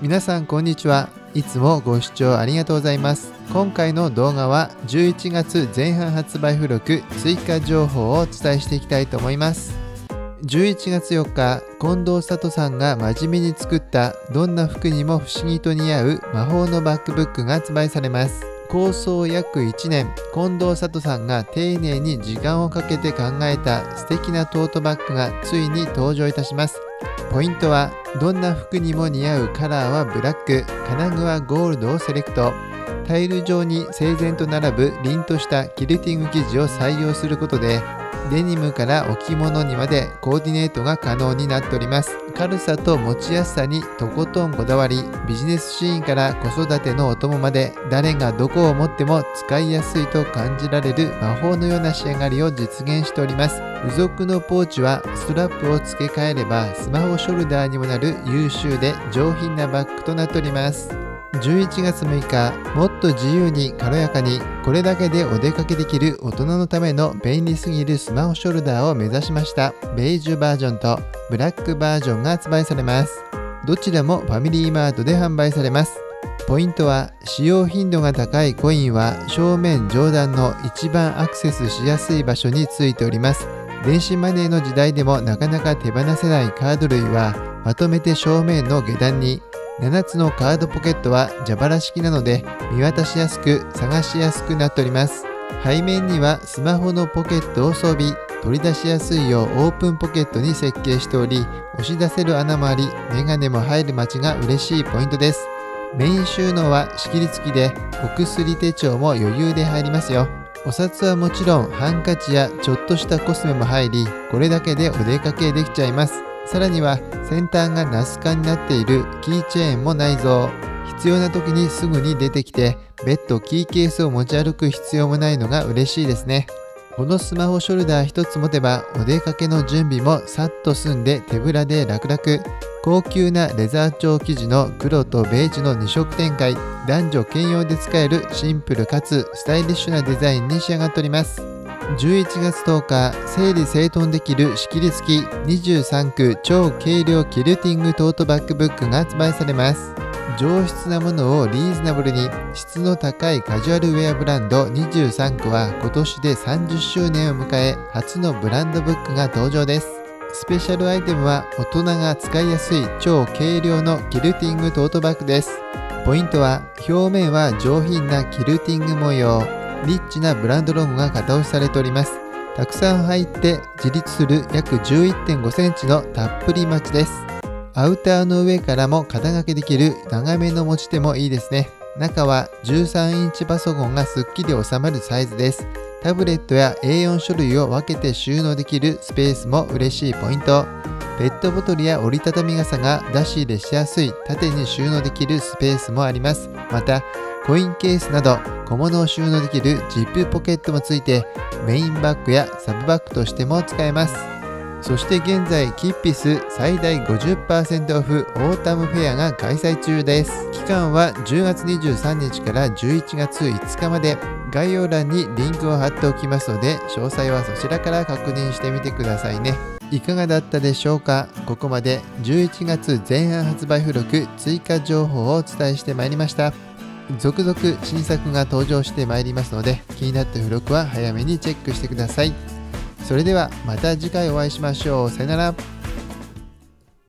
皆さんこんにちは。いつもご視聴ありがとうございます。今回の動画は11月前半発売付録追加情報をお伝えしていきたいと思います。11月4日近藤里さんが真面目に作ったどんな服にも不思議と似合う魔法のバックブックが発売されます。構想約1年近藤里さんが丁寧に時間をかけて考えた素敵なトートバッグがついに登場いたします。ポイントはどんな服にも似合うカラーはブラック。金具はゴールドをセレクト。タイル状に整然と並ぶ凛としたキルティング生地を採用することでデニムから置物にまでコーディネートが可能になっております。軽さと持ちやすさにとことんこだわりビジネスシーンから子育てのお供まで誰がどこを持っても使いやすいと感じられる魔法のような仕上がりを実現しております。付属のポーチはストラップを付け替えればスマホショルダーにもなる優秀で上品なバッグとなっております。11月6日もっと自由に軽やかにこれだけでお出かけできる大人のための便利すぎるスマホショルダーを目指しました。ベージュバージョンとブラックバージョンが発売されます。どちらもファミリーマートで販売されます。ポイントは使用頻度が高いコインは正面上段の一番アクセスしやすい場所についております。電子マネーの時代でもなかなか手放せないカード類はまとめて正面の下段に7つのカードポケットは蛇腹式なので見渡しやすく探しやすくなっております。背面にはスマホのポケットを装備。取り出しやすいようオープンポケットに設計しており押し出せる穴もありメガネも入る待ちが嬉しいポイントです。メイン収納は仕切り付きでお薬手帳も余裕で入りますよ。お札はもちろんハンカチやちょっとしたコスメも入りこれだけでお出かけできちゃいます。さらには先端がナスカになっているキーチェーンも内蔵必要な時にすぐに出てきて別途キーケースを持ち歩く必要もないのが嬉しいですね。このスマホショルダー1つ持てばお出かけの準備もさっと済んで手ぶらで楽々。高級なレザー調生地の黒とベージュの2色展開。男女兼用で使えるシンプルかつスタイリッシュなデザインに仕上がっております。11月10日整理整頓できる仕切り付き23区超軽量キルティングトートバッグブックが発売されます。上質なものをリーズナブルに質の高いカジュアルウェアブランド23区は今年で30周年を迎え初のブランドブックが登場です。スペシャルアイテムは大人が使いやすい超軽量のキルティングトートバッグです。ポイントは表面は上品なキルティング模様。リッチなブランドロゴが型押しされております。たくさん入って自立する約11.5センチのたっぷり待ちです。アウターの上からも肩掛けできる長めの持ち手もいいですね。中は13インチパソコンがすっきり収まるサイズです。タブレットや A4 書類を分けて収納できるスペースも嬉しいポイント。ペットボトルや折りたたみ傘が出し入れしやすい縦に収納できるスペースもあります。また、コインケースなど小物を収納できるジップポケットもついてメインバッグやサブバッグとしても使えます。そして現在キッピス最大50%オフオータムフェアが開催中です。期間は10月23日から11月5日まで。概要欄にリンクを貼っておきますので詳細はそちらから確認してみてくださいね。いかがだったでしょうか？ここまで11月前半発売付録追加情報をお伝えしてまいりました。続々新作が登場してまいりますので気になった付録は早めにチェックしてください。それではまた次回お会いしましょう。さよなら。